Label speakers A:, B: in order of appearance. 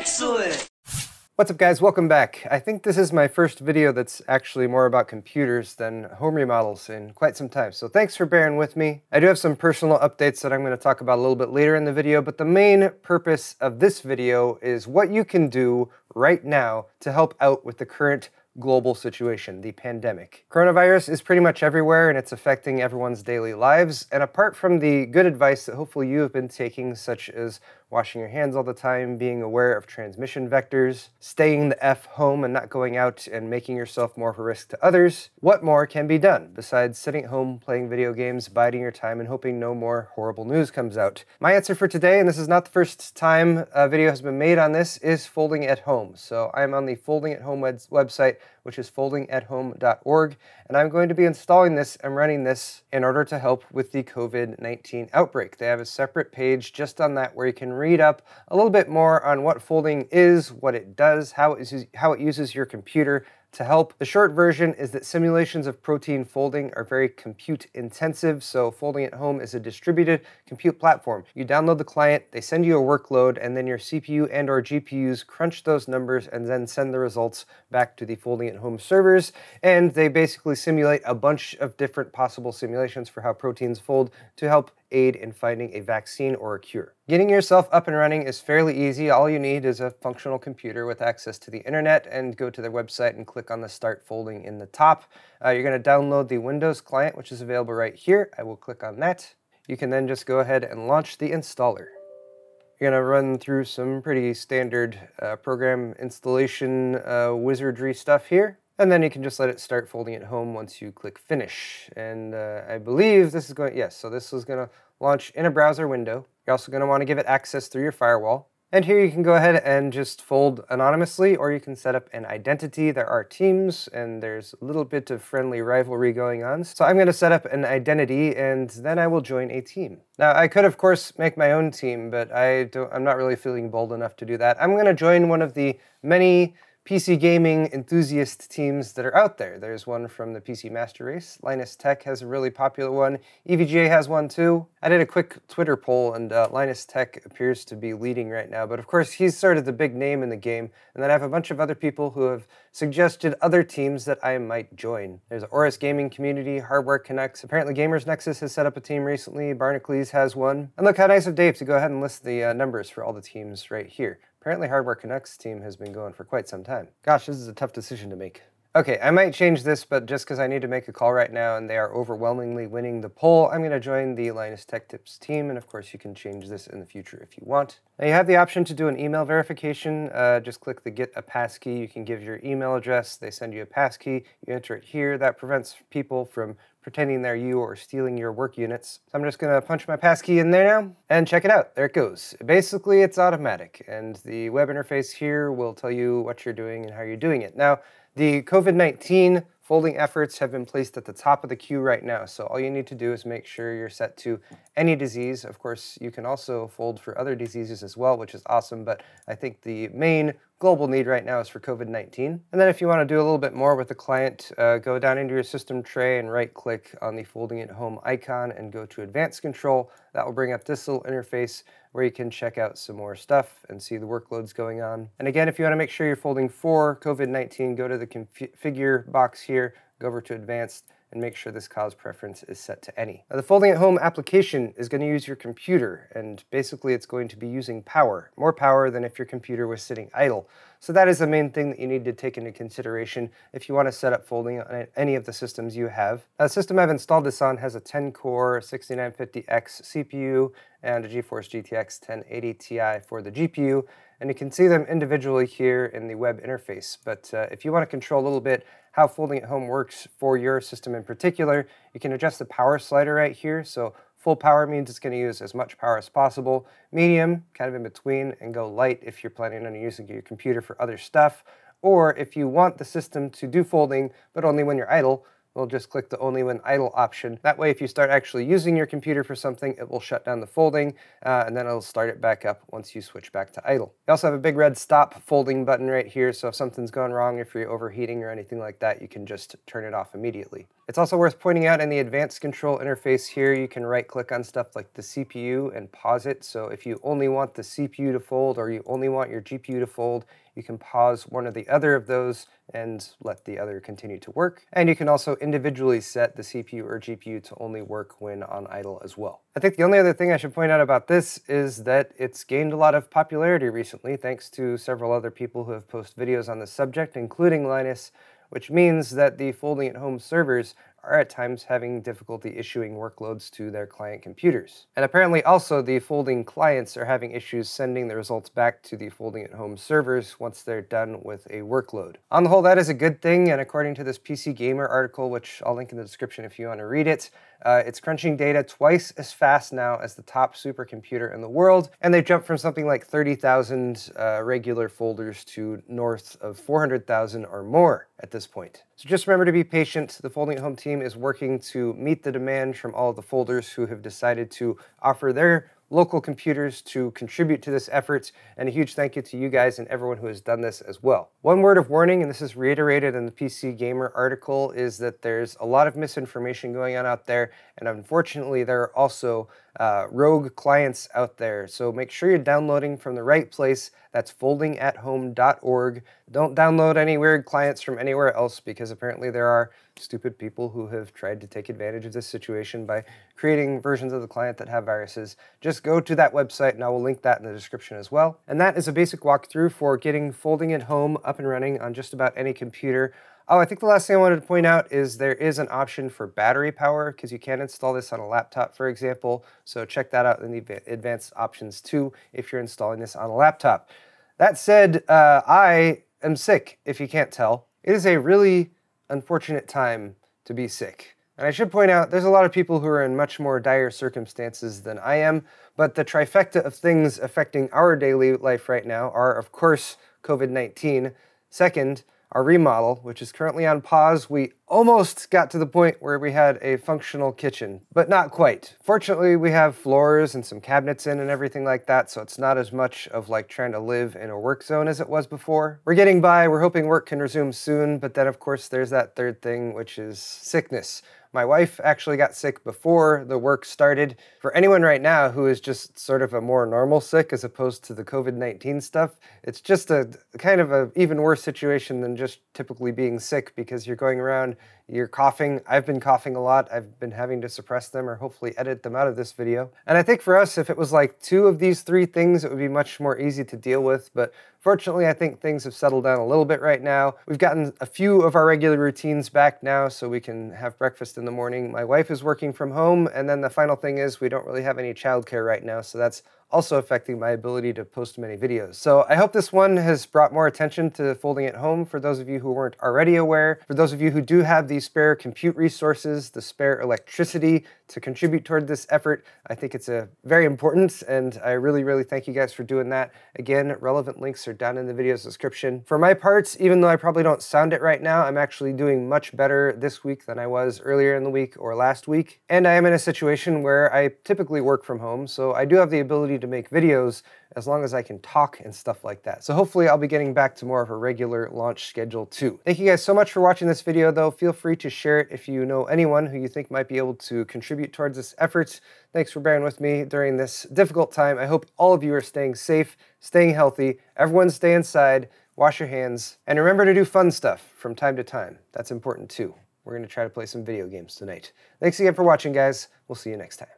A: Excellent!
B: What's up guys, welcome back. I think this is my first video that's actually more about computers than home remodels in quite some time, so thanks for bearing with me. I do have some personal updates that I'm going to talk about a little bit later in the video, but the main purpose of this video is what you can do right now to help out with the current global situation, the pandemic. Coronavirus is pretty much everywhere and it's affecting everyone's daily lives, and apart from the good advice that hopefully you have been taking, such as washing your hands all the time, being aware of transmission vectors, staying the F home and not going out and making yourself more of a risk to others, what more can be done besides sitting at home playing video games, biding your time, and hoping no more horrible news comes out? My answer for today, and this is not the first time a video has been made on this, is folding at home. So I'm on the Folding at Home website, which is foldingathome.org, and I'm going to be installing this and running this in order to help with the COVID-19 outbreak. They have a separate page just on that where you can read up a little bit more on what folding is, what it does, how how it uses your computer, to help. The short version is that simulations of protein folding are very compute intensive, so Folding at Home is a distributed compute platform. You download the client, they send you a workload, and then your CPU and or GPUs crunch those numbers and then send the results back to the Folding at Home servers, and they basically simulate a bunch of different possible simulations for how proteins fold to help aid in finding a vaccine or a cure. Getting yourself up and running is fairly easy. All you need is a functional computer with access to the internet and go to their website and click on the Start Folding in the top. Uh, you're going to download the Windows client, which is available right here. I will click on that. You can then just go ahead and launch the installer. You're going to run through some pretty standard uh, program installation uh, wizardry stuff here. And then you can just let it start folding at home once you click finish. And uh, I believe this is going, yes, so this is going to launch in a browser window. You're also going to want to give it access through your firewall. And here you can go ahead and just fold anonymously, or you can set up an identity. There are teams, and there's a little bit of friendly rivalry going on. So I'm going to set up an identity, and then I will join a team. Now, I could, of course, make my own team, but I don't, I'm not really feeling bold enough to do that. I'm going to join one of the many PC gaming enthusiast teams that are out there. There's one from the PC Master Race. Linus Tech has a really popular one. EVGA has one too. I did a quick Twitter poll and uh, Linus Tech appears to be leading right now, but of course he's sort of the big name in the game. And then I have a bunch of other people who have suggested other teams that I might join. There's Aorus Gaming Community, Hardware Canucks. Apparently Gamers Nexus has set up a team recently. Barnacules has one. And look how nice of Dave to go ahead and list the uh, numbers for all the teams right here. Apparently Hardware Canucks team has been going for quite some time. Gosh, this is a tough decision to make. Okay, I might change this, but just because I need to make a call right now and they are overwhelmingly winning the poll, I'm going to join the Linus Tech Tips team, and of course you can change this in the future if you want. Now you have the option to do an email verification. Uh, just click the Get a Passkey. You can give your email address. They send you a passkey. You enter it here. That prevents people from pretending they're you or stealing your work units. So I'm just gonna punch my passkey in there now and check it out. There it goes. Basically, it's automatic and the web interface here will tell you what you're doing and how you're doing it. Now, the COVID-19 folding efforts have been placed at the top of the queue right now. So all you need to do is make sure you're set to any disease. Of course, you can also fold for other diseases as well, which is awesome. But I think the main global need right now is for COVID-19. And then if you want to do a little bit more with the client, uh, go down into your system tray and right click on the folding at home icon and go to advanced control. That will bring up this little interface where you can check out some more stuff and see the workloads going on. And again, if you want to make sure you're folding for COVID-19, go to the configure box here, go over to advanced, and make sure this cause preference is set to any. Now, the Folding at Home application is going to use your computer, and basically it's going to be using power, more power than if your computer was sitting idle. So that is the main thing that you need to take into consideration if you want to set up folding on any of the systems you have. Now, the system I've installed this on has a 10-core 6950X CPU and a GeForce GTX 1080 Ti for the GPU, and you can see them individually here in the web interface. But uh, if you want to control a little bit how Folding at Home works for your system in particular. You can adjust the power slider right here. So full power means it's going to use as much power as possible. Medium, kind of in between, and go light if you're planning on using your computer for other stuff. Or if you want the system to do folding, but only when you're idle, we'll just click the only when idle option. That way, if you start actually using your computer for something, it will shut down the folding, uh, and then it'll start it back up once you switch back to idle. You also have a big red stop folding button right here, so if something's gone wrong, if you're overheating or anything like that, you can just turn it off immediately. It's also worth pointing out in the advanced control interface here, you can right click on stuff like the CPU and pause it. So if you only want the CPU to fold or you only want your GPU to fold, you can pause one or the other of those and let the other continue to work. And you can also individually set the CPU or GPU to only work when on idle as well. I think the only other thing I should point out about this is that it's gained a lot of popularity recently thanks to several other people who have posted videos on the subject, including Linus, which means that the folding at home servers are at times having difficulty issuing workloads to their client computers. And apparently also the folding clients are having issues sending the results back to the folding at home servers once they're done with a workload. On the whole, that is a good thing, and according to this PC Gamer article, which I'll link in the description if you want to read it, uh, it's crunching data twice as fast now as the top supercomputer in the world, and they've jumped from something like 30,000 uh, regular folders to north of 400,000 or more at this point. So just remember to be patient. The Folding at Home team is working to meet the demand from all the folders who have decided to offer their local computers to contribute to this effort, and a huge thank you to you guys and everyone who has done this as well. One word of warning, and this is reiterated in the PC Gamer article, is that there's a lot of misinformation going on out there, and unfortunately there are also uh, rogue clients out there. So make sure you're downloading from the right place. That's foldingathome.org. Don't download any weird clients from anywhere else because apparently there are stupid people who have tried to take advantage of this situation by creating versions of the client that have viruses. Just go to that website and I will link that in the description as well. And that is a basic walkthrough for getting Folding at Home up and running on just about any computer. Oh, I think the last thing I wanted to point out is there is an option for battery power because you can install this on a laptop, for example. So check that out in the advanced options too if you're installing this on a laptop. That said, uh, I am sick, if you can't tell. It is a really unfortunate time to be sick. And I should point out, there's a lot of people who are in much more dire circumstances than I am, but the trifecta of things affecting our daily life right now are, of course, COVID 19. Second, our remodel, which is currently on pause, we almost got to the point where we had a functional kitchen, but not quite. Fortunately, we have floors and some cabinets in and everything like that, so it's not as much of like trying to live in a work zone as it was before. We're getting by, we're hoping work can resume soon, but then of course there's that third thing, which is sickness. My wife actually got sick before the work started. For anyone right now who is just sort of a more normal sick as opposed to the COVID 19 stuff, it's just a kind of an even worse situation than just typically being sick because you're going around you're coughing. I've been coughing a lot. I've been having to suppress them or hopefully edit them out of this video. And I think for us, if it was like two of these three things, it would be much more easy to deal with. But fortunately, I think things have settled down a little bit right now. We've gotten a few of our regular routines back now so we can have breakfast in the morning. My wife is working from home. And then the final thing is we don't really have any childcare right now. So that's also affecting my ability to post many videos. So I hope this one has brought more attention to folding at home for those of you who weren't already aware. For those of you who do have the spare compute resources, the spare electricity to contribute toward this effort, I think it's a very important and I really, really thank you guys for doing that. Again, relevant links are down in the video's description. For my parts, even though I probably don't sound it right now, I'm actually doing much better this week than I was earlier in the week or last week. And I am in a situation where I typically work from home, so I do have the ability to make videos as long as I can talk and stuff like that. So hopefully I'll be getting back to more of a regular launch schedule too. Thank you guys so much for watching this video though. Feel free to share it if you know anyone who you think might be able to contribute towards this effort. Thanks for bearing with me during this difficult time. I hope all of you are staying safe, staying healthy. Everyone stay inside, wash your hands, and remember to do fun stuff from time to time. That's important too. We're going to try to play some video games tonight. Thanks again for watching, guys. We'll see you next time.